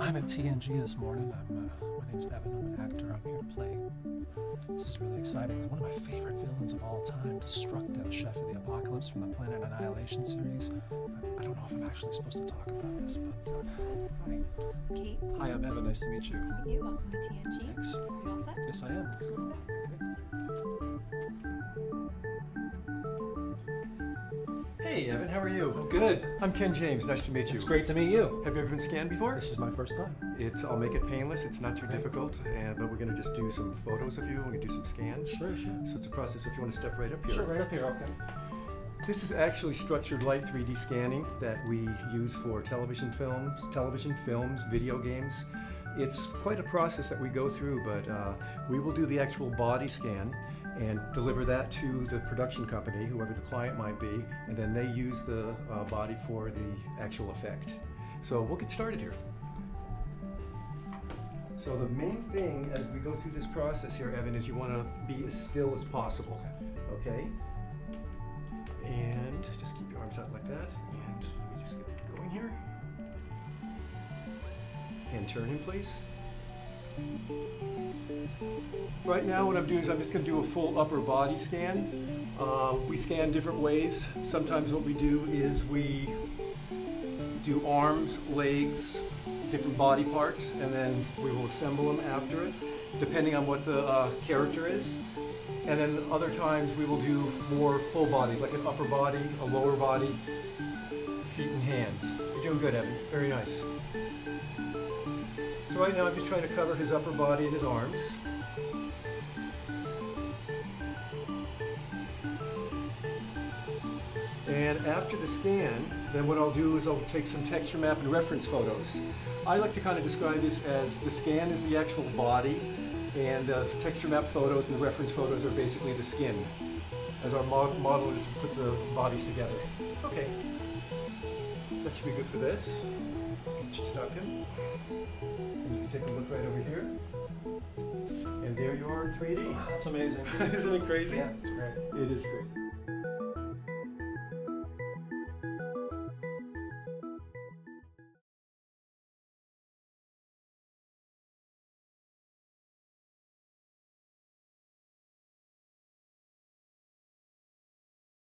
I'm at TNG this morning. I'm, uh, my name's Evan. I'm an actor. I'm here to play. This is really exciting. One of my favorite villains of all time, Destructo, Chef of the Apocalypse from the Planet Annihilation series. I, I don't know if I'm actually supposed to talk about this, but uh, hi. Kate, Hi, I'm Evan. Nice to meet you. nice to meet you. Welcome to TNG. Thanks. You all set? Yes, I am. Let's go. Hey, Evan, how are you? I'm Good. I'm Ken James. Nice to meet you. It's great to meet you. Have you ever been scanned before? This is my first time. It's. I'll make it painless. It's not too Okay. difficult, and but we're gonna just do some photos of you. We're gonna do some scans. Sure, sure. So it's a process. If you want to step right up here. Sure, right up here. Okay. This is actually structured light 3D scanning that we use for television films, television films, video games. It's quite a process that we go through, but uh, we will do the actual body scan and deliver that to the production company, whoever the client might be, and then they use the uh, body for the actual effect. So we'll get started here. So the main thing as we go through this process here, Evan, is you want to be as still as possible. Okay? And just keep your arms out like that. And let me just get going here. And turn him, please. Right now, what I'm doing is I'm just going to do a full upper body scan. Uh, we scan different ways. Sometimes what we do is we do arms, legs, different body parts, and then we will assemble them after it, depending on what the uh, character is. And then other times we will do more full body, like an upper body, a lower body, feet and hands. You're doing good, Evan. Very nice. So right now I'm just trying to cover his upper body and his arms. And after the scan, then what I'll do is I'll take some texture map and reference photos. I like to kind of describe this as the scan is the actual body, and the texture map photos and the reference photos are basically the skin, as our mod- modelers put the bodies together. Okay. That should be good for this. You should stop him. And you can take a look right over here. And there you are in 3D. Wow, that's amazing. Isn't it crazy? Yeah, it's great. It is crazy.